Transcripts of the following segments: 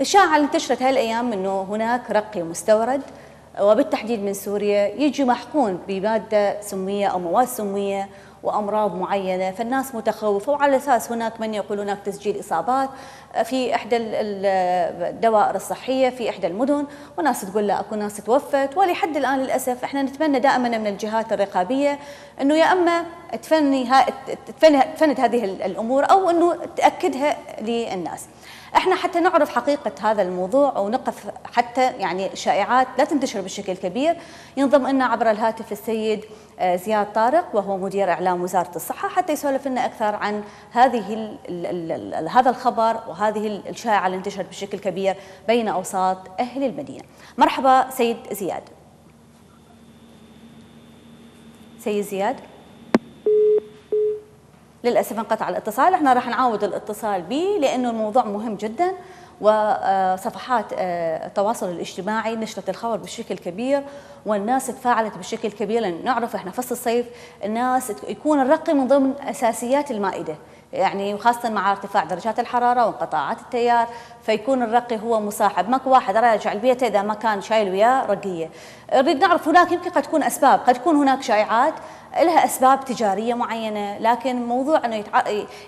الإشاعة اللي انتشرت هالأيام أنه هناك رقي مستورد وبالتحديد من سوريا يجي محقون بمادة سمية أو مواد سمية وأمراض معينة فالناس متخوفة وعلى أساس هناك من يقول هناك تسجيل إصابات في إحدى الدوائر الصحية في إحدى المدن وناس تقول لا أكو ناس توفت ولحد الآن للأسف إحنا نتمنى دائما من الجهات الرقابية إنه يا أما تفني تفند هذه الأمور أو إنه تأكدها للناس. إحنا حتى نعرف حقيقة هذا الموضوع ونقف حتى يعني شائعات لا تنتشر بشكل كبير ينضم لنا عبر الهاتف السيد آه، زياد طارق وهو مدير إعلام وزارة الصحة حتى يسولف لنا أكثر عن هذه ال ال ال هذا الخبر وهذه الشائعة اللي انتشرت بشكل كبير بين أوساط أهل المدينة. مرحبا سيد زياد. سيد زياد للأسف انقطع الاتصال. إحنا راح نعاود الاتصال به لأنه الموضوع مهم جدا وصفحات آه، التواصل الاجتماعي نشرت الخبر بشكل كبير والناس تفاعلت بشكل كبير. لأن نعرف إحنا فصل الصيف الناس يكون الرقي من ضمن أساسيات المائدة. يعني وخاصة مع ارتفاع درجات الحرارة وانقطاعات التيار فيكون الرقي هو مصاحب. ماكو واحد راجع البيت إذا ما كان شايل وياه رقية. نريد نعرف هناك يمكن قد تكون أسباب. قد تكون هناك شائعات لها أسباب تجارية معينة لكن موضوع إنه يتع...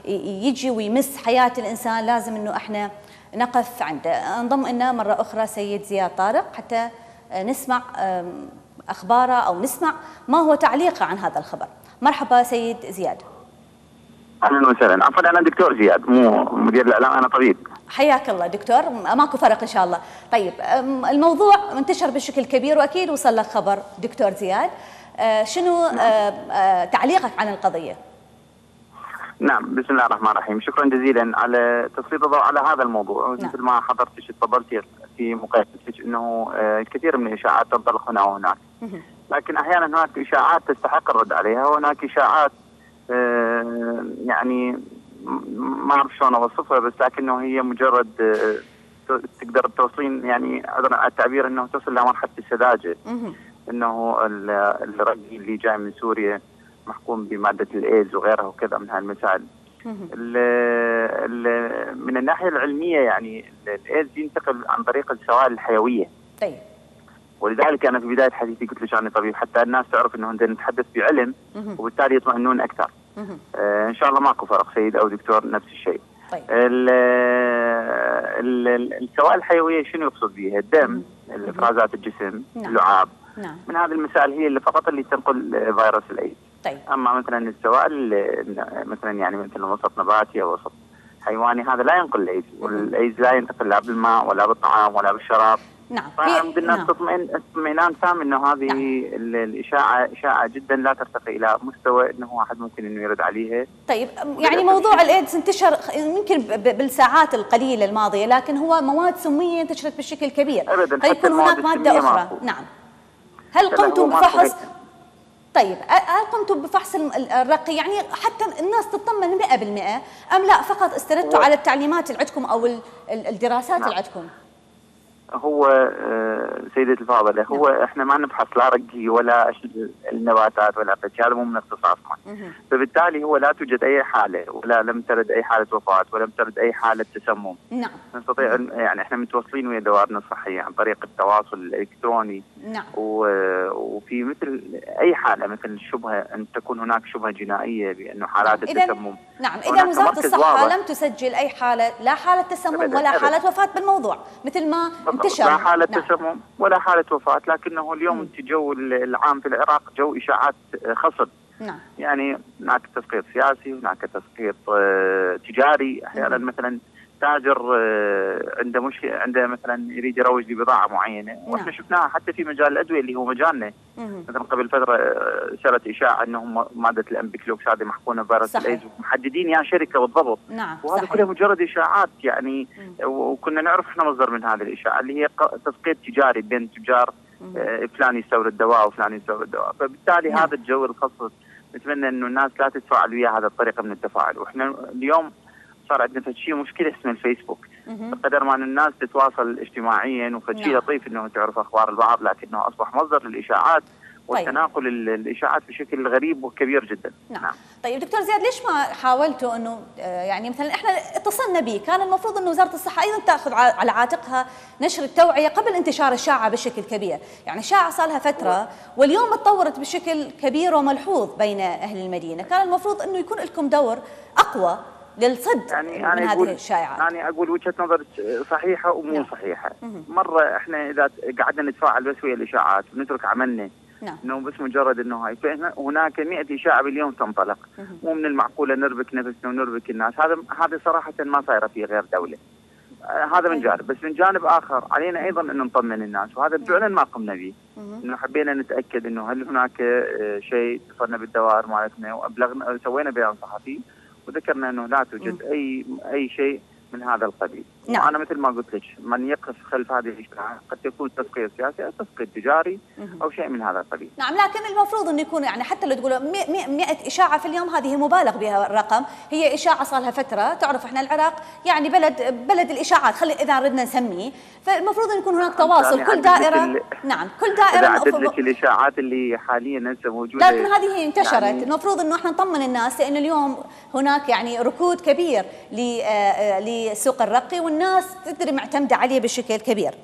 يجي ويمس حياة الإنسان لازم إنه إحنا نقف عنده. أنضم لنا مرة أخرى سيد زياد طارق حتى نسمع أخباره أو نسمع ما هو تعليقه عن هذا الخبر. مرحبا سيد زياد. أهلا وسهلا. عفوا أنا دكتور زياد مو مدير الإعلام أنا طبيب. حياك الله دكتور ماكو فرق إن شاء الله. طيب الموضوع انتشر بشكل كبير وأكيد وصل لك خبر دكتور زياد. آه، شنو آه، آه، تعليقك عن القضية؟ نعم بسم الله الرحمن الرحيم. شكرا جزيلا على تسليط الضوء على هذا الموضوع. نعم. مثل ما حضرتك تفضلتي في مقابلتك إنه الكثير من الإشاعات تنطلق هنا وهناك. لكن أحيانا هناك إشاعات تستحق الرد عليها وهناك إشاعات يعني ما أعرف شلون أوصفها بس لكنه هي مجرد تقدر توصلين يعني عذرا التعبير إنه تصل لمرحلة السذاجة إنه الرقي اللي جاي من سوريا محكوم بمادة الإيدز وغيرها وكذا من هالمسائل. من الناحية العلمية يعني الإيدز ينتقل عن طريق السوائل الحيوية. طيب. ولذلك أنا في بداية حديثي قلت لك اني طبيب حتى الناس تعرف إنه نتحدث بعلم وبالتالي يطمئنون أكثر. آه إن شاء الله ماكو فرق سيد أو دكتور نفس الشيء. طيب. السوائل الحيوية شنو يقصد بها؟ الدم، افرازات الجسم، نعم. اللعاب، نعم. من هذه المسائل هي اللي فقط اللي تنقل فيروس الأيدز طيب. أما مثلا السوائل مثلا يعني مثل وسط نباتي أو وسط حيواني هذا لا ينقل الأيدز والأيدز لا ينتقل لا بالماء ولا بالطعام ولا بالشراب نعم. فعند الناس نعم. تطمئن اطمئنان تام إنه هذه نعم. الاشاعه إشاعة جدا لا ترتقي إلى مستوى إنه واحد ممكن إنه يرد عليها طيب يعني موضوع الإيدز انتشر يمكن بالساعات القليلة الماضية لكن هو مواد سمية انتشرت بشكل كبير. ابدا فيكون هناك مادة أخرى؟ نعم. هل قمتم بفحص طيب هل قمتم بفحص الرقي؟ يعني حتى الناس تطمن 100% أم لا فقط استندتوا على التعليمات اللي عندكم أو الدراسات نعم. اللي عندكم؟ هو آه، سيدتي الفاضله هو نعم. إحنا ما نبحث لا رقي ولا النباتات ولا هذا مو من اختصاصنا فبالتالي هو لا توجد أي حالة ولا لم ترد أي حالة وفاة ولم ترد أي حالة تسمم. نعم. نستطيع يعني إحنا متواصلين ويا دوائرنا الصحية عن طريق التواصل الإلكتروني. نعم. وفي مثل أي حالة مثل شبهة أن تكون هناك شبهة جنائية بأنه حالات. التسمم. نعم إذا وزارة الصحة لم تسجل أي حالة لا حالة تسمم ولا حالة وفاة بالموضوع مثل ما انتشر لا حالة نعم. تسمم ولا حالة وفاة لكنه اليوم انت جو العام في العراق جو إشاعات خصب نعم. يعني هناك تسقيط سياسي هناك تسقيط آه، تجاري أحيانا مثلا تاجر آه، عنده مشكله عنده مثلا يريد يروج لبضاعة معينة. نعم. وإحنا شفناها حتى في مجال الأدوية اللي هو مجالنا. مثلا قبل فترة سرت آه، إشاعة إنهم مادة الامبيكلوكس هذه محقونه بفيروس الأيدز محددين يا شركة بالضبط. نعم وهذا كله مجرد إشاعات يعني. مم. وكنا نعرف إحنا مصدر من هذه الإشاعة اللي هي تسقيط تجاري بين تجار آه فلان يستورد دواء وفلان يستورد دواء. فبالتالي نعم. هذا الجو الخاص نتمنى إنه الناس لا تتفاعل ويا هذه الطريقة من التفاعل. وإحنا اليوم صار عندنا شيء مشكلة اسمه الفيسبوك بقدر ما الناس تتواصل اجتماعيا وفشي نعم. لطيف إنه تعرف أخبار البعض لكنه أصبح مصدر للإشاعات وتناقل طيب. الإشاعات بشكل غريب وكبير جدا نعم. نعم طيب دكتور زياد ليش ما حاولتوا إنه آه، يعني مثلا إحنا اتصلنا به كان المفروض إنه وزارة الصحة أيضا تأخذ على عاتقها نشر التوعية قبل انتشار الشائعة بشكل كبير يعني الشائعه صار لها فتره واليوم تطورت بشكل كبير وملحوظ بين أهل المدينة كان المفروض إنه يكون لكم دور أقوى للصد يعني من هذه الشائعات. يعني أقول وجهة نظر صحيحة ومو نعم. صحيحة. مرة إحنا إذا قعدنا نتفاعل بس ويا الإشاعات ونترك عملنا نعم. إنه بس مجرد إنه هاي. هناك 100 إشاعة باليوم تنطلق. مو من المعقولة نربك نفسنا ونربك الناس. هذا هذه صراحة ما صايرة في غير دولة. آه هذا من جانب. بس من جانب آخر علينا أيضا ان نطمن الناس. وهذا نعم. فعلا ما قمنا به. إنه حبينا نتأكد إنه هل هناك آه شيء اتصلنا بالدوائر مالتنا وأبلغنا سوينا بيان صحفي. وذكرنا أنه لا توجد اي أي شيء من هذا القبيل. نعم. وأنا مثل ما قلت لك من يقف خلف هذه الاشاعات قد يكون تسقيط سياسي أو تسقيط تجاري أو شيء من هذا القبيل. نعم لكن المفروض انه يكون يعني حتى لو تقولوا 100 إشاعة في اليوم هذه مبالغ بها الرقم، هي إشاعة صار لها فترة، تعرف إحنا العراق يعني بلد بلد الإشاعات خلي إذا ردنا نسميه، فالمفروض أن يكون هناك تواصل يعني كل دائره نعم كل دائرة عدد لك الإشاعات اللي حاليا هسه موجودة لكن هذه انتشرت، يعني المفروض إنه إحنا نطمن الناس لأنه اليوم هناك يعني ركود كبير آه، آه، لسوق الرقي والناس تدري معتمدة عليه بشكل كبير.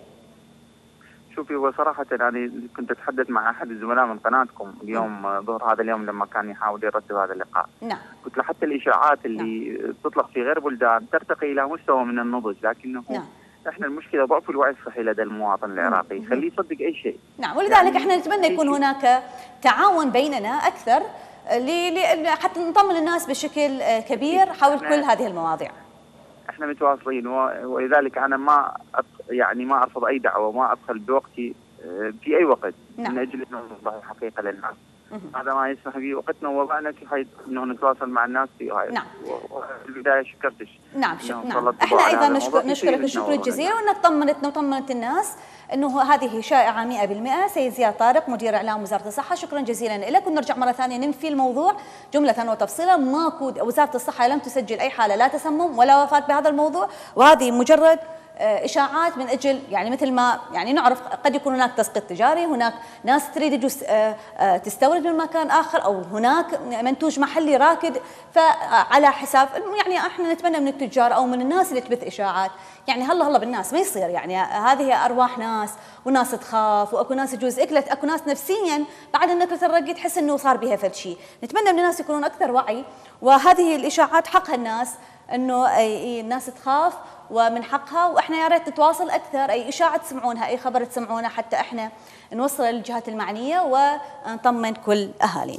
شوفي هو صراحة يعني كنت أتحدث مع أحد الزملاء من قناتكم اليوم نعم. ظهر هذا اليوم لما كان يحاول يرتب هذا اللقاء. نعم. قلت له حتى الإشاعات اللي نعم. تطلق في غير بلدان ترتقي إلى مستوى من النضج لكنه نعم. إحنا المشكلة ضعف الوعي الصحي لدى المواطن العراقي. يخليه يصدق أي شيء. نعم ولذلك يعني إحنا نتمنى يكون هناك تعاون بيننا أكثر حتى نطمن الناس بشكل كبير حول كل هذه المواضيع. إحنا متواصلين ولذلك أنا ما يعني ما أرفض أي دعوة وما أدخل بوقتي آه، في أي وقت نعم. من أجل إنه نوضح الحقيقة للناس هذا ما يسمح به وقتنا ووضعنا في حيث إنه نتواصل مع الناس في هاي. نعم. في البدايه شكرتش. نعم شك... نعم. إحنا أيضا نشكر نشكرك الشكر الجزيل وإنك طمنتنا وطمنت الناس إنه هذه شائعة 100% سيد زياد طارق مدير إعلام وزارة الصحة. شكرا جزيلا لك. ونرجع مرة ثانية ننفي الموضوع جملة وتفصيلا. ماكو وزارة الصحة لم تسجل أي حالة لا تسمم ولا وفاة بهذا الموضوع. وهذه مجرد إشاعات من أجل يعني مثل ما يعني نعرف قد يكون هناك تسقيط تجاري هناك ناس تريد آه، آه، تستورد من مكان آخر أو هناك منتوج محلي راكد. فعلى حساب يعني إحنا نتمنى من التجار أو من الناس اللي تبث إشاعات يعني هلا هلا بالناس ما يصير يعني هذه أرواح ناس وناس تخاف وأكو ناس يجوز إكلت أكو ناس نفسيا بعد أن اكلت الرقي تحس إنه صار بها فد شيء نتمنى من الناس يكونون أكثر وعي وهذه الإشاعات حقها الناس إنه الناس تخاف ومن حقها وإحنا يا ريت نتواصل أكثر أي إشاعة تسمعونها أي خبر تسمعونه حتى إحنا نوصل للجهات المعنية ونطمن كل أهالينا.